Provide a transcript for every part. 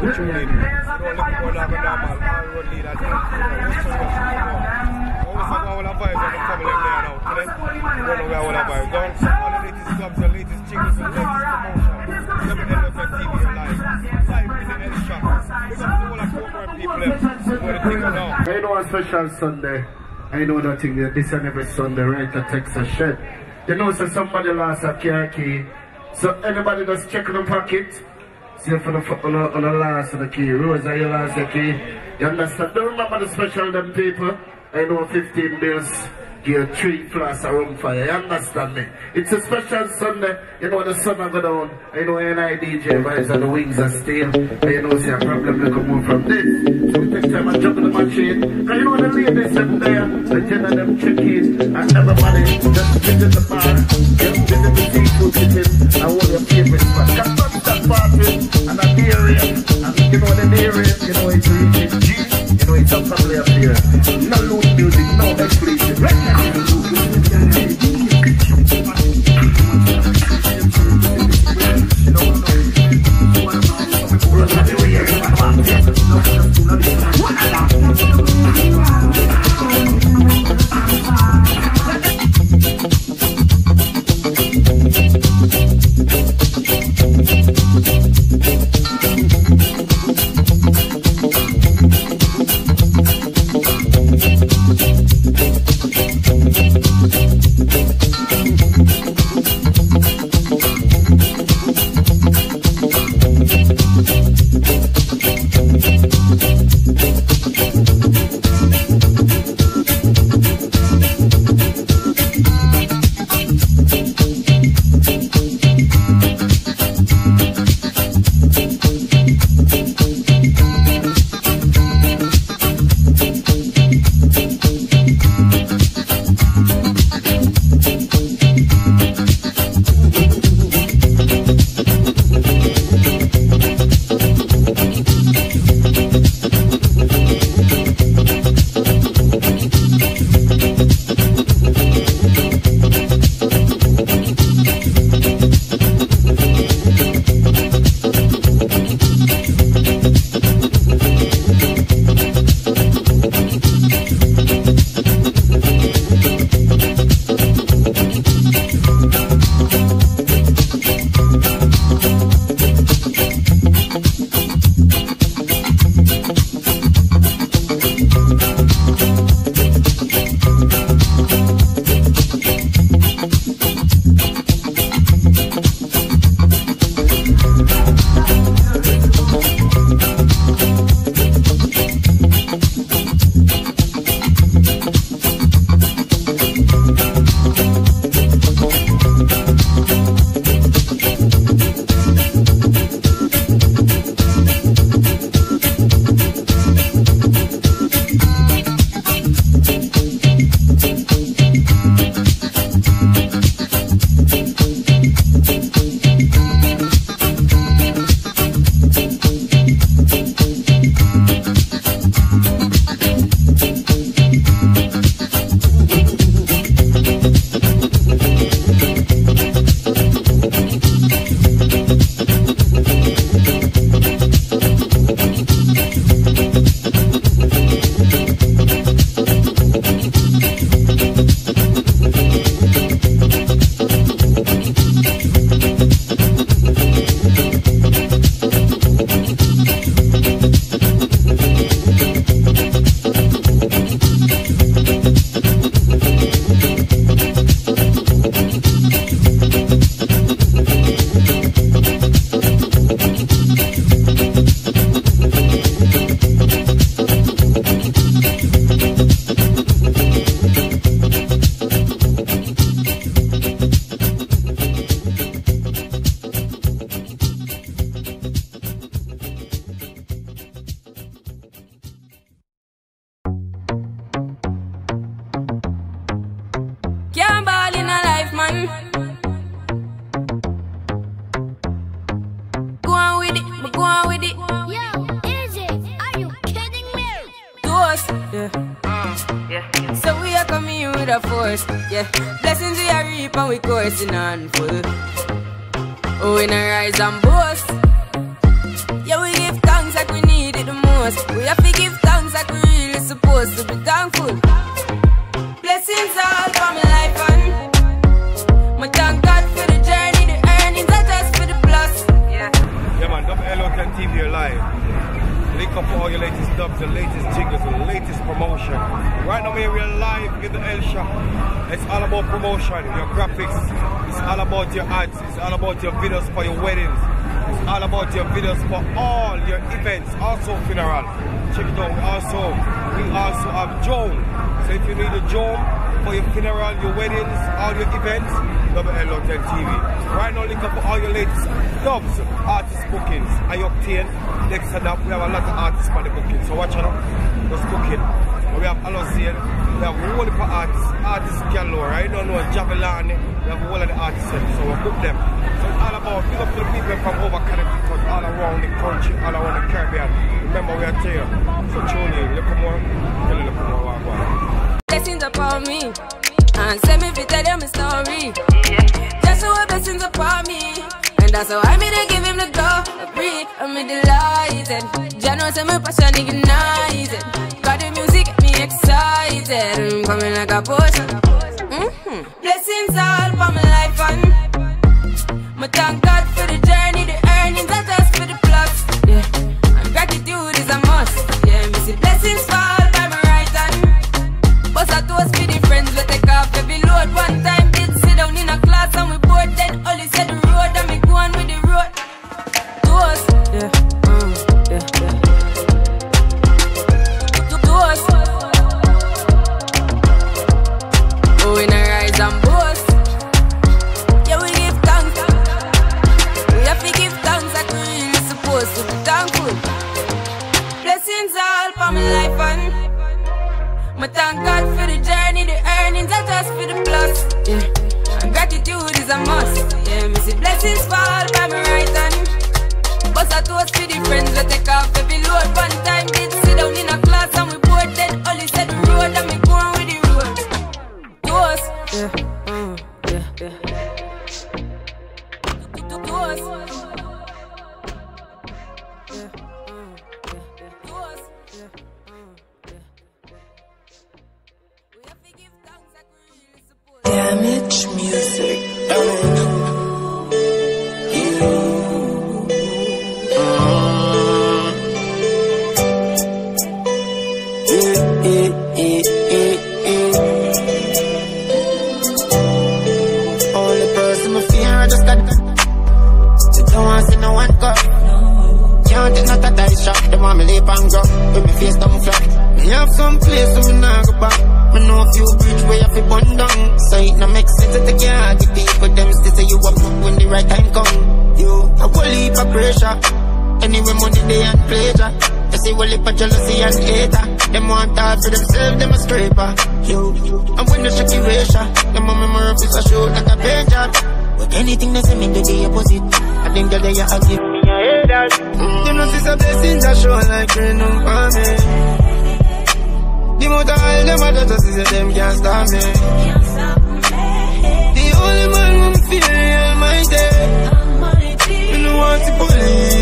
to tune in. You know, look for like a normal all-road leader. You know, just trust us. You know. Always have all our vibes on the couple of there now. You know, you don't know where all our vibes. Don't all the latest clubs, the latest jingles, the latest promotions. WNFM TV live. Live in the shop. Big up to all our corporate people. Eh? You know the thing now. I know a special Sunday. I know that thing this and every Sunday, right at Texas Shed. You know, so somebody lost a car key. So anybody that's checking the pocket. See for the for the, for the last of the key. Rose, are you lost the key? You understand? Don't remember the special them people. I know 15 bills. Give three flasks of rum fire. You understand me? It's a special Sunday. You know the sun will go down. You know NI DJ vibes and the wings are steel. And you know see a problem will come from this. So we take time and jump in the machine. Cause you know the ladies them there. The of them chicken. And everybody just visit the bar. Just visit the seafood kitchen. And all your favorite spots. Cause don't stop party. And I'm area. And you know the area. You know it's really G. You know it's a family affair. No with it, but go on with it. Yo, Izzy, are you kidding me? To us, mm, yeah. So we are coming in with a force, yeah. Blessings we are reap and we coursing on full. Oh, we not rise and boast. Yeah, we give thanks, I must. We have to give thanks like we really supposed to be thankful. Blessings all for my for all your latest dubs, the latest jingles, the latest promotion. Right now, we're live in the El Shop. It's all about promotion, your graphics. It's all about your ads. It's all about your videos for your weddings. It's all about your videos for all your events, also funeral. Check it out. We also, we also have Joan. So if you need a Joan for your funeral, your weddings, all your events, WL Lothian TV. Right now, link up for all your latest dubs, artist bookings. I obtain next to that, we have a lot of artists for the booking. So watch out, just booking. We have Alocian, we have a heap of artists, artists galore. I don't know, Javelani, we have a whole of the artists, so we book them. So it's all about big up to the people from over Connecticut, all around the country, all around the Caribbean. Remember, we are here. So tune in, look more, tell you look more, upon me. And send me to tell them a story. Just so blessings upon me. And that's how I made to give him the glory. I'm delighted. Jano say my passion ignited. Got the music get me excited. I'm coming like a potion. Mm-hmm. Blessings all for my life and my thank God my thank God for the journey, the earnings, not just for the plus. Yeah. And gratitude is a must. Yeah, me see blessings fall by my right hand. Bust a toast for the friends Can't not a dice shot. They want me lip and go. With me face down flat. Me have some place where me nah go back. Me know a few bridge where you fi burn down. So it no make sense to take your the people them still say you up when the right time come. You a whole heap of pressure. Anyway, money they and pleasure. They say whole heap of jealousy and hater. Them want all for themselves, them a scraper. You, and when the shaky ratio, them on memory of a show like a pager. But anything they say me do the opposite. I think that they are give me Mm. You know, this a blessing that show like rain on me. The mother all them a just say them can't stop me. The only man who feel almighty. Me no want the police.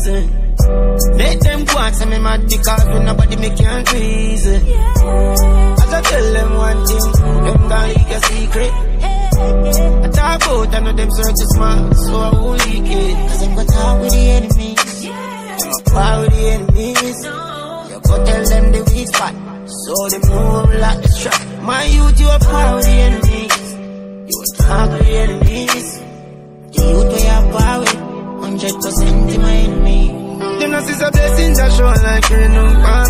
Reason. Make them go and say me mad because when nobody me can't reason. As I tell them one thing, them gonna leak a secret. I talk about, I know them search is smart, so I won't leak it. Cause I'm gonna talk with the enemies. I'm a par with the enemies. You go tell them the weak spot, so they move like the strap. My youth, you a par with the enemies. Blessing that show like rain me.